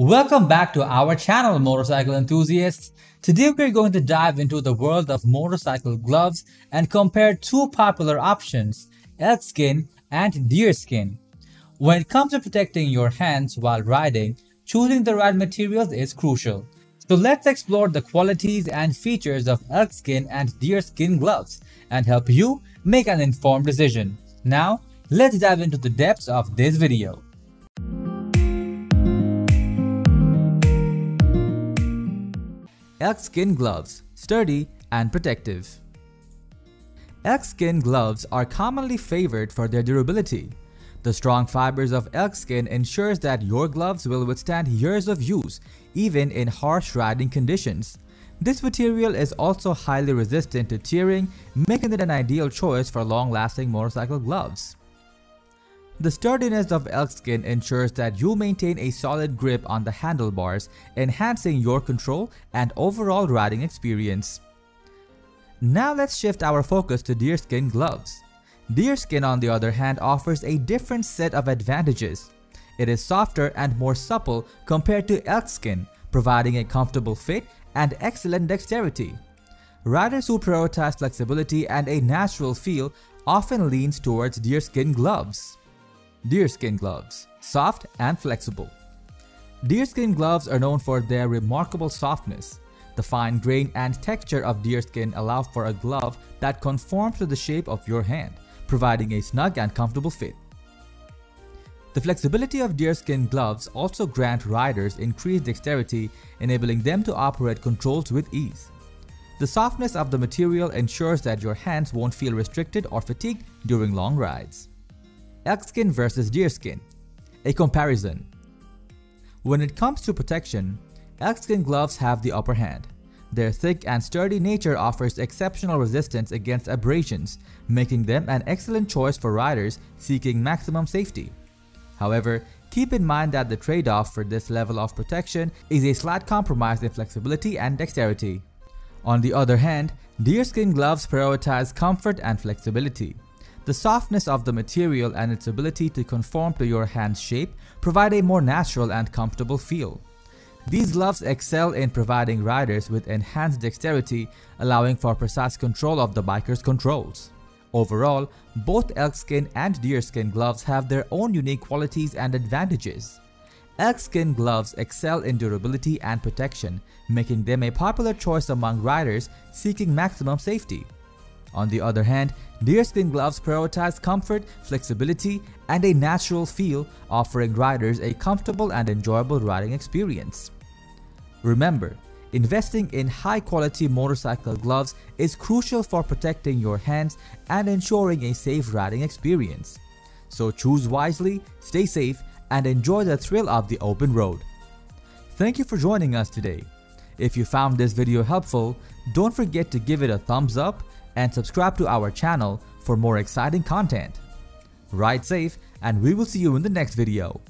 Welcome back to our channel motorcycle enthusiasts. Today we're going to dive into the world of motorcycle gloves and compare two popular options, elkskin and deerskin. When it comes to protecting your hands while riding, choosing the right materials is crucial. So let's explore the qualities and features of elkskin and deerskin gloves and help you make an informed decision. Now, let's dive into the depths of this video. Elkskin gloves, sturdy and protective. Elk skin gloves are commonly favored for their durability. The strong fibers of elk skin ensures that your gloves will withstand years of use, even in harsh riding conditions. This material is also highly resistant to tearing, making it an ideal choice for long-lasting motorcycle gloves. The sturdiness of elk skin ensures that you maintain a solid grip on the handlebars, enhancing your control and overall riding experience. Now let's shift our focus to deerskin gloves. Deerskin on the other hand offers a different set of advantages. It is softer and more supple compared to elk skin, providing a comfortable fit and excellent dexterity. Riders who prioritize flexibility and a natural feel often leans towards deerskin gloves. Deerskin gloves, soft and flexible. Deerskin gloves are known for their remarkable softness. The fine grain and texture of deerskin allow for a glove that conforms to the shape of your hand, providing a snug and comfortable fit. The flexibility of deerskin gloves also grant riders increased dexterity, enabling them to operate controls with ease. The softness of the material ensures that your hands won't feel restricted or fatigued during long rides. Elkskin versus deerskin. A comparison. When it comes to protection, elkskin gloves have the upper hand. Their thick and sturdy nature offers exceptional resistance against abrasions, making them an excellent choice for riders seeking maximum safety. However, keep in mind that the trade-off for this level of protection is a slight compromise in flexibility and dexterity. On the other hand, deerskin gloves prioritize comfort and flexibility. The softness of the material and its ability to conform to your hand's shape provide a more natural and comfortable feel. These gloves excel in providing riders with enhanced dexterity, allowing for precise control of the biker's controls. Overall, both elkskin and deerskin gloves have their own unique qualities and advantages. Elkskin gloves excel in durability and protection, making them a popular choice among riders seeking maximum safety. On the other hand, deerskin gloves prioritize comfort, flexibility, and a natural feel, offering riders a comfortable and enjoyable riding experience. Remember, investing in high-quality motorcycle gloves is crucial for protecting your hands and ensuring a safe riding experience. So choose wisely, stay safe, and enjoy the thrill of the open road. Thank you for joining us today. If you found this video helpful, don't forget to give it a thumbs up and subscribe to our channel for more exciting content. Ride safe and we will see you in the next video.